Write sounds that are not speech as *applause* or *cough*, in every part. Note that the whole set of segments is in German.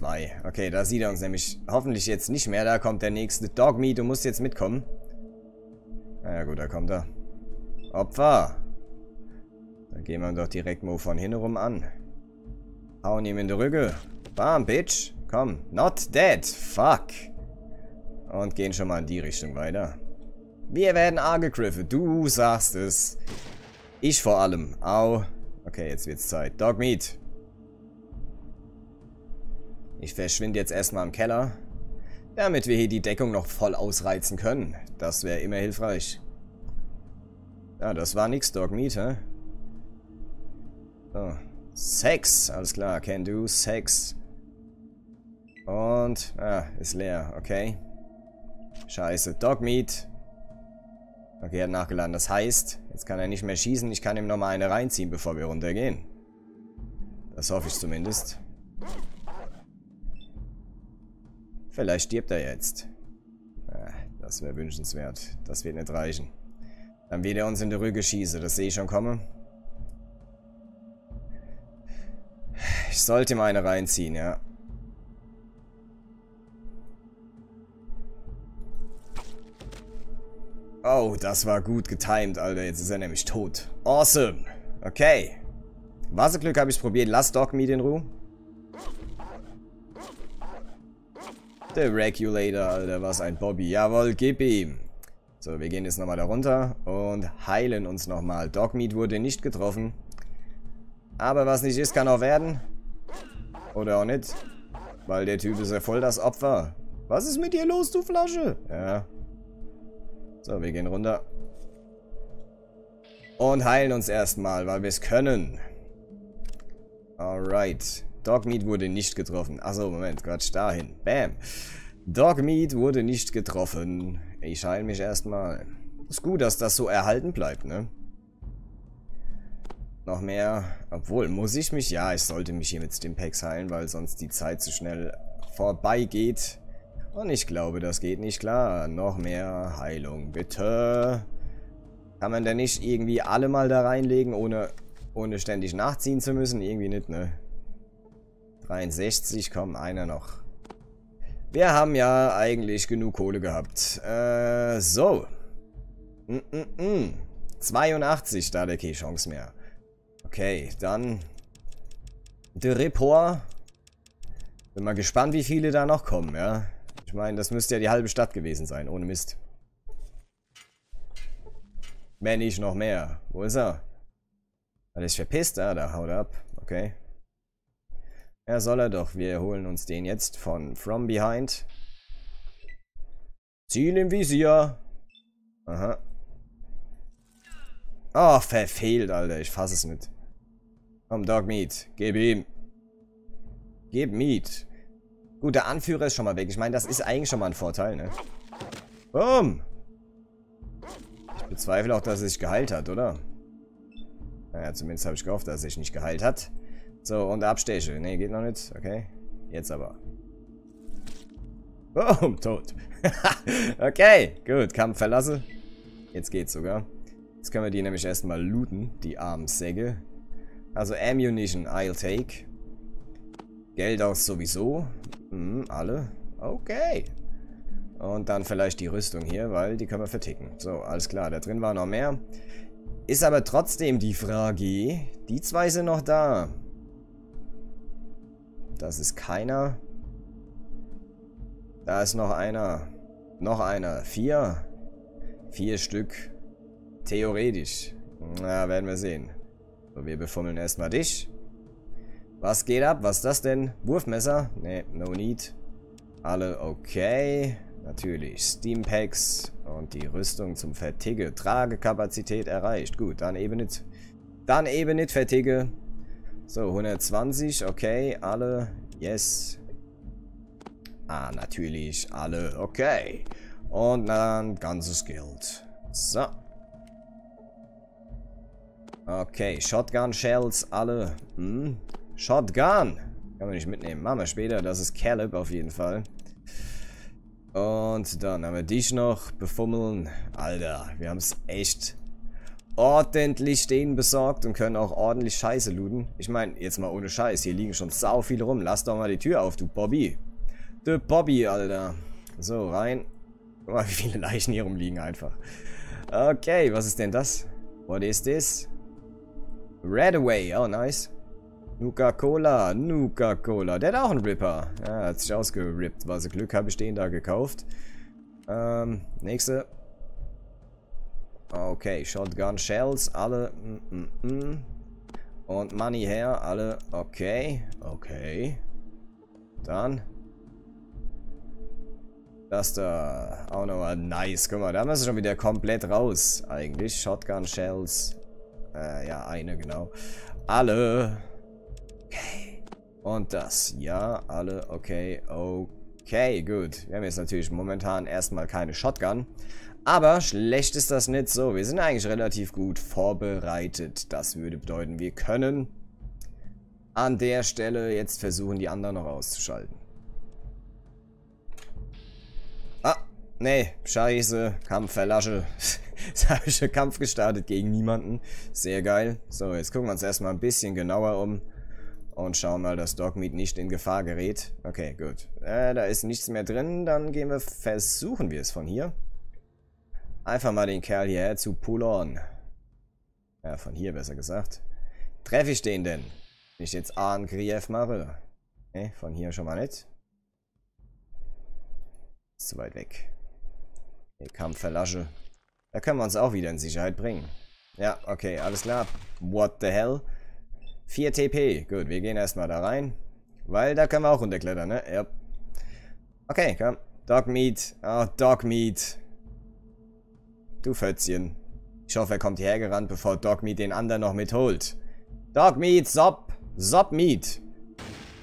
Zwei. Okay, da sieht er uns nämlich hoffentlich jetzt nicht mehr. Da kommt der nächste. Dogme, du musst jetzt mitkommen. Na ja, gut, da kommt er. Opfer. Dann gehen wir doch direkt mal von hinten rum an. Hauen ihm in die Rüge. Bam, Bitch. Komm. Not dead. Fuck. Und gehen schon mal in die Richtung weiter. Wir werden angegriffen. Du sagst es. Ich vor allem. Au. Okay, jetzt wird's Zeit. Dog Meat. Ich verschwinde jetzt erstmal im Keller. Damit wir hier die Deckung noch voll ausreizen können. Das wäre immer hilfreich. Ja, das war nix, Dog Meat, hä? So. Sex. Alles klar. Can do. Sex. Und, ah, ist leer. Okay. Scheiße. Dog Meat. Okay, er hat nachgeladen. Das heißt, jetzt kann er nicht mehr schießen. Ich kann ihm nochmal eine reinziehen, bevor wir runtergehen. Das hoffe ich zumindest. Vielleicht stirbt er jetzt. Ah, das wäre wünschenswert. Das wird nicht reichen. Dann wird er uns in die Rüge schießen. Das sehe ich schon kommen. Ich sollte ihm eine reinziehen, ja. Oh, das war gut getimed, Alter. Jetzt ist er nämlich tot. Awesome. Okay. Wasserglück habe ich probiert. Lass Dog Meat in Ruhe. Der Regulator, Alter. Was ein Bobby. Jawohl, gib ihm. So, wir gehen jetzt nochmal da runter und heilen uns nochmal. Dogmeat wurde nicht getroffen. Aber was nicht ist, kann auch werden. Oder auch nicht. Weil der Typ ist ja voll das Opfer. Was ist mit dir los, du Flasche? Ja, so, wir gehen runter. Und heilen uns erstmal, weil wir es können. Alright. Dogmeat wurde nicht getroffen. Achso, Moment, Quatsch, dahin. Bam. Dogmeat wurde nicht getroffen. Ich heile mich erstmal. Ist gut, dass das so erhalten bleibt, ne? Noch mehr. Obwohl, muss ich mich? Ja, ich sollte mich hier mit Stimpaks heilen, weil sonst die Zeit zu schnell vorbeigeht. Und ich glaube, das geht nicht klar. Noch mehr Heilung, bitte. Kann man denn nicht irgendwie alle mal da reinlegen, ohne, ohne ständig nachziehen zu müssen? Irgendwie nicht, ne? 63, komm, einer noch. Wir haben ja eigentlich genug Kohle gehabt. Äh, so. Mm -mm -mm. 82, da der keine Chance mehr. Okay, dann... Der Report. Bin mal gespannt, wie viele da noch kommen, ja. Ich meine, das müsste ja die halbe Stadt gewesen sein, ohne Mist. Wenn nicht noch mehr. Wo ist er? Er ist verpisst, ah, da haut ab. Okay. Ja, soll er doch. Wir holen uns den jetzt von From Behind. Ziel im Visier. Aha. Oh, verfehlt, Alter. Ich fasse es nicht. Komm, Dog Meat. Gib ihm. Gib Meat. Gut, der Anführer ist schon mal weg. Ich meine, das ist eigentlich schon mal ein Vorteil, ne? Boom! Ich bezweifle auch, dass er sich geheilt hat, oder? Naja, zumindest habe ich gehofft, dass er sich nicht geheilt hat. So, und Absteche. Ne, geht noch nicht. Okay. Jetzt aber. Boom, tot. *laughs* okay, gut. Kampf verlasse. Jetzt geht's sogar. Jetzt können wir die nämlich erstmal looten, die armen Säge. Also Ammunition, I'll take. Geld aus sowieso. Hm, alle. Okay. Und dann vielleicht die Rüstung hier, weil die können wir verticken. So, alles klar. Da drin war noch mehr. Ist aber trotzdem die Frage. Die zwei sind noch da. Das ist keiner. Da ist noch einer. Noch einer. Vier. Vier Stück. Theoretisch. Na, werden wir sehen. So, wir befummeln erstmal dich. Was geht ab? Was ist das denn? Wurfmesser? Ne, no need. Alle okay. Natürlich. Steam Packs und die Rüstung zum Vertigge. Tragekapazität erreicht. Gut, dann eben nicht. Dann eben nicht Vertigge. So, 120. Okay, alle. Yes. Ah, natürlich. Alle. Okay. Und dann ganzes Geld. So. Okay, Shotgun Shells, alle. Hm. Shotgun. Kann man nicht mitnehmen. Machen wir später. Das ist Caleb auf jeden Fall. Und dann haben wir dich noch befummeln. Alter, wir haben es echt ordentlich stehen besorgt und können auch ordentlich Scheiße looten. Ich meine, jetzt mal ohne Scheiß, hier liegen schon sau viele rum. Lass doch mal die Tür auf, du Bobby. Du Bobby, Alter. So, rein. Guck mal, *laughs* wie viele Leichen hier rumliegen einfach. Okay, was ist denn das? What is this? Redaway, oh nice. Nuka-Cola, Nuka-Cola. Der hat auch einen Ripper. Ja, hat sich ausgerippt. Was Glück habe ich den da gekauft. Ähm, nächste. Okay, Shotgun Shells, alle. Mm, mm, mm. Und Money her, alle. Okay, okay. Dann. Das da. Auch nochmal nice. Guck mal, da müssen wir schon wieder komplett raus. Eigentlich. Shotgun Shells. Äh, ja, eine, genau. Alle. Okay. Und das. Ja, alle. Okay, okay, gut. Wir haben jetzt natürlich momentan erstmal keine Shotgun. Aber schlecht ist das nicht so. Wir sind eigentlich relativ gut vorbereitet. Das würde bedeuten, wir können an der Stelle jetzt versuchen, die anderen noch auszuschalten. Ah, nee, scheiße, Kampf verlasche. *laughs* Jetzt habe ich einen Kampf gestartet gegen niemanden. Sehr geil. So, jetzt gucken wir uns erstmal ein bisschen genauer um. Und schauen mal, dass Dogmeat nicht in Gefahr gerät. Okay, gut. Äh, da ist nichts mehr drin. Dann gehen wir, versuchen wir es von hier. Einfach mal den Kerl hierher zu pullern. Ja, von hier besser gesagt. Treffe ich den denn? Wenn ich jetzt A an Grief mache. Ne, von hier schon mal nicht. Ist zu weit weg. Okay, Kampf verlasche. Da können wir uns auch wieder in Sicherheit bringen. Ja, okay, alles klar. What the hell? 4 TP. Gut, wir gehen erstmal da rein. Weil da können wir auch runterklettern, ne? Ja. Okay, komm. Dog Meat. Oh, Dog Meat. Du Fötzchen. Ich hoffe, er kommt hierher gerannt, bevor Dogmeat den anderen noch mitholt. Dogmeat, Sop! Sop Meat!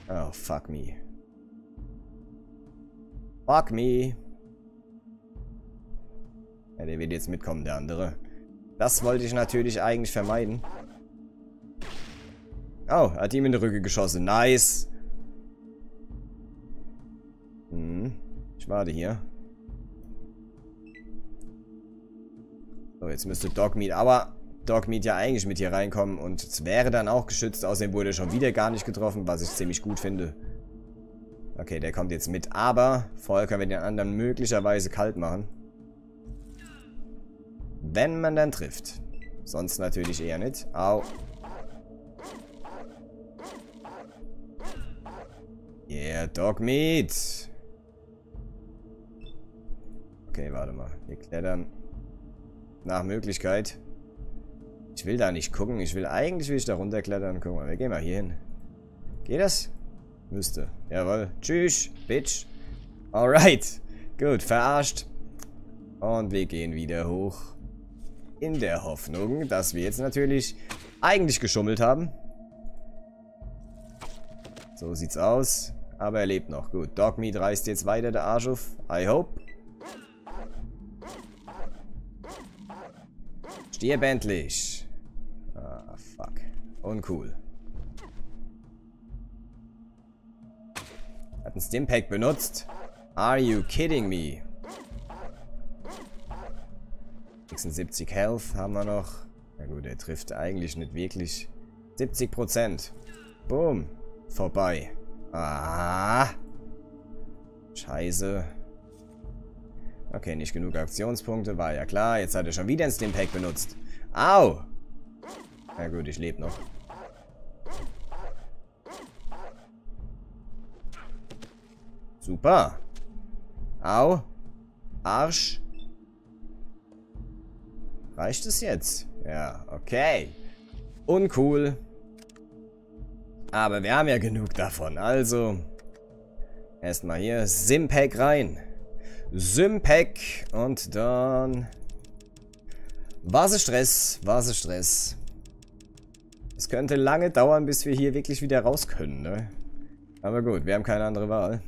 Oh, fuck me. Fuck me. Ja, der wird jetzt mitkommen, der andere. Das wollte ich natürlich eigentlich vermeiden. Oh, hat ihm in die Rücke geschossen. Nice. Hm. Ich warte hier. So, jetzt müsste Dogmeat, aber Dogmeat ja eigentlich mit hier reinkommen und es wäre dann auch geschützt. Außerdem wurde er schon wieder gar nicht getroffen, was ich ziemlich gut finde. Okay, der kommt jetzt mit, aber vorher können wir den anderen möglicherweise kalt machen. Wenn man dann trifft. Sonst natürlich eher nicht. Au. Yeah, Dogmeat. Okay, warte mal. Wir klettern nach Möglichkeit. Ich will da nicht gucken. Ich will eigentlich will ich da runterklettern. Guck mal, wir gehen mal hier hin. Geht das? Müsste. Jawohl. Tschüss, Bitch. Alright. Gut, verarscht. Und wir gehen wieder hoch. In der Hoffnung, dass wir jetzt natürlich eigentlich geschummelt haben. So sieht's aus. Aber er lebt noch. Gut, Dogmeat reißt jetzt weiter der Arsch auf. I hope. Stirb endlich. Ah, fuck. Uncool. Hat ein Stimpack benutzt. Are you kidding me? 76 Health haben wir noch. Na gut, er trifft eigentlich nicht wirklich. 70%. Boom. Vorbei. Ah. Scheiße. Okay, nicht genug Aktionspunkte, war ja klar. Jetzt hat er schon wieder ein Stimpack benutzt. Au! Na gut, ich lebe noch. Super. Au. Arsch. Reicht es jetzt? Ja, okay. Uncool. Aber wir haben ja genug davon. Also, erstmal hier Simpack rein. Sympack und dann Vasestress, Vasestress. Es könnte lange dauern, bis wir hier wirklich wieder raus können, ne? Aber gut, wir haben keine andere Wahl.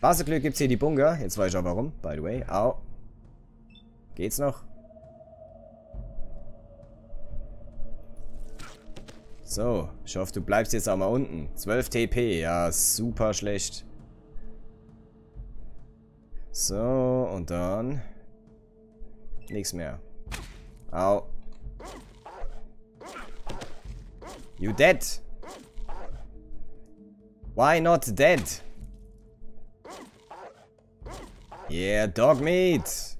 Baseglück gibt's hier die Bunker. Jetzt weiß ich auch warum, by the way. Au. Geht's noch? So, ich hoffe, du bleibst jetzt auch mal unten. 12 TP, ja, super schlecht. So, und dann... Nichts mehr. Au. You dead? Why not dead? Yeah, dog meat.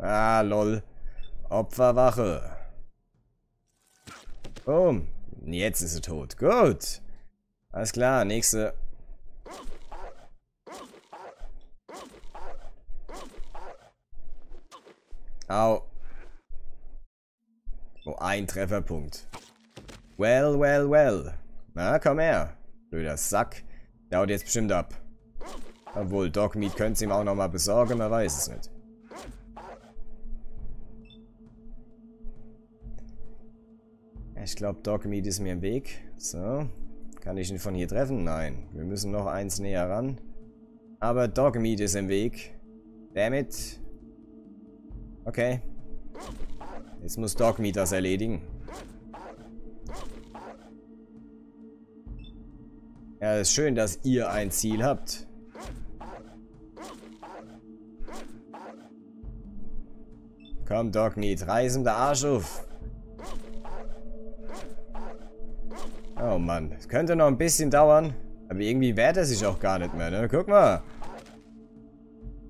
Ah, lol. Opferwache. Boom. Jetzt ist er tot. Gut. Alles klar, nächste. Au. Oh, ein Trefferpunkt. Well, well, well. Na, komm her. Blöder Sack. Der haut jetzt bestimmt ab. Obwohl, Dogmeat könnte es ihm auch nochmal besorgen, man weiß es nicht. Ich glaube, Dogmeat ist mir im Weg. So. Kann ich ihn von hier treffen? Nein. Wir müssen noch eins näher ran. Aber Dogmeat ist im Weg. Damit. Okay. Jetzt muss Dogmeat das erledigen. Ja, ist schön, dass ihr ein Ziel habt. Komm, Dogmeat, reisender Arsch auf. Oh Mann, es könnte noch ein bisschen dauern. Aber irgendwie wehrt er sich auch gar nicht mehr, ne? Guck mal.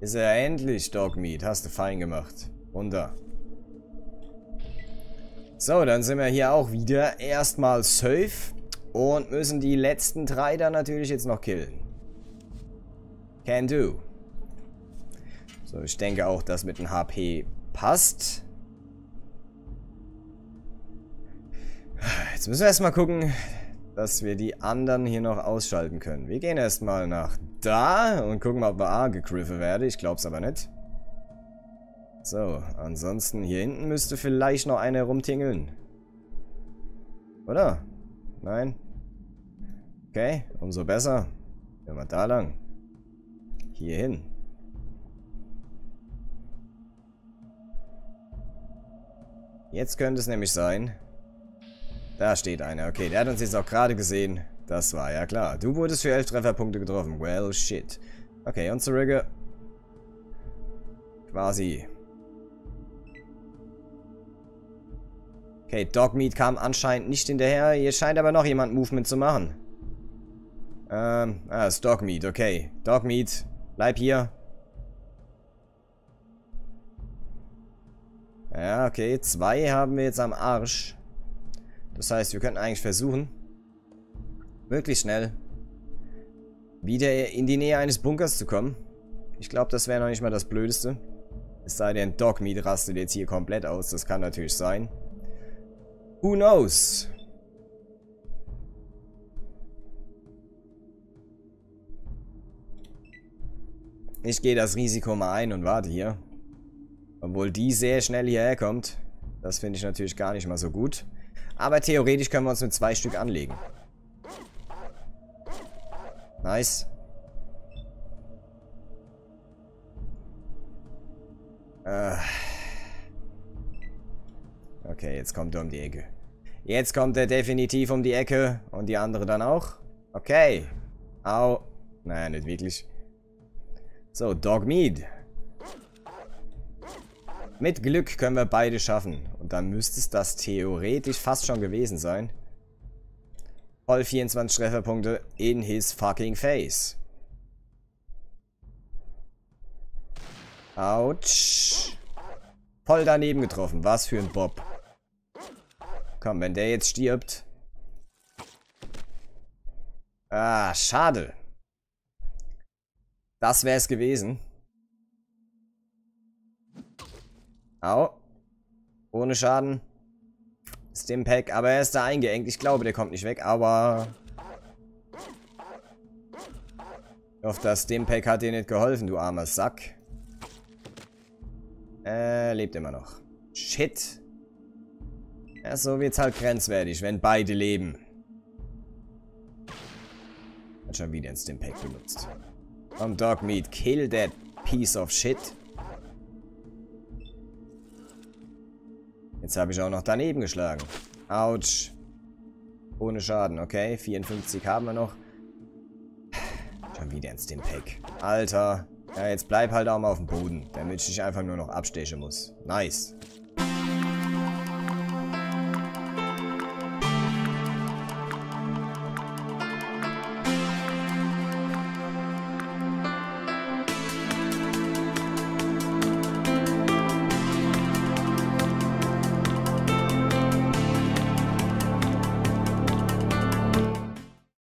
Ist er endlich, Dogmeat. Hast du fein gemacht. Runter. So, dann sind wir hier auch wieder erstmal safe. Und müssen die letzten drei dann natürlich jetzt noch killen. Can do. So, ich denke auch, dass mit dem HP passt. Jetzt müssen wir erstmal gucken, dass wir die anderen hier noch ausschalten können. Wir gehen erstmal nach da und gucken ob wir A gegriffen werden. Ich glaube es aber nicht. So, ansonsten hier hinten müsste vielleicht noch eine rumtingeln. Oder? Nein? Okay, umso besser. Gehen wir da lang. Hier hin. Jetzt könnte es nämlich sein, da steht einer. Okay, der hat uns jetzt auch gerade gesehen. Das war ja klar. Du wurdest für elf Trefferpunkte getroffen. Well, shit. Okay, und zurück. Quasi. Okay, Dogmeat kam anscheinend nicht hinterher. Hier scheint aber noch jemand Movement zu machen. Ähm, ah, ist Dogmeat, okay. Dogmeat, bleib hier. Ja, okay, zwei haben wir jetzt am Arsch. Das heißt, wir könnten eigentlich versuchen, möglichst schnell wieder in die Nähe eines Bunkers zu kommen. Ich glaube, das wäre noch nicht mal das Blödeste. Es sei denn, Dogmeat rastet jetzt hier komplett aus. Das kann natürlich sein. Who knows? Ich gehe das Risiko mal ein und warte hier. Obwohl die sehr schnell hierher kommt. Das finde ich natürlich gar nicht mal so gut. Aber theoretisch können wir uns mit zwei Stück anlegen. Nice. Äh. Okay, jetzt kommt er um die Ecke. Jetzt kommt er definitiv um die Ecke. Und die andere dann auch. Okay. Au. Naja, nicht wirklich. So, Dog Meat. Mit Glück können wir beide schaffen. Und dann müsste es das theoretisch fast schon gewesen sein. Voll 24 Trefferpunkte in his fucking face. Autsch. Voll daneben getroffen. Was für ein Bob. Komm, wenn der jetzt stirbt. Ah, schade. Das wäre es gewesen. Au. Ohne Schaden. Stimpack, aber er ist da eingeengt. Ich glaube, der kommt nicht weg, aber... Ich hoffe, das Stimpack hat dir nicht geholfen, du armer Sack. Er lebt immer noch. Shit. Ja, so wird's halt grenzwertig, wenn beide leben. Hat schon wieder ein Stimpack benutzt. Komm, Dogmeat, kill that piece of shit. Jetzt habe ich auch noch daneben geschlagen. Autsch. Ohne Schaden, okay. 54 haben wir noch. Schon wieder ein Stimpack. Alter. Ja, jetzt bleib halt auch mal auf dem Boden, damit ich dich einfach nur noch abstechen muss. Nice.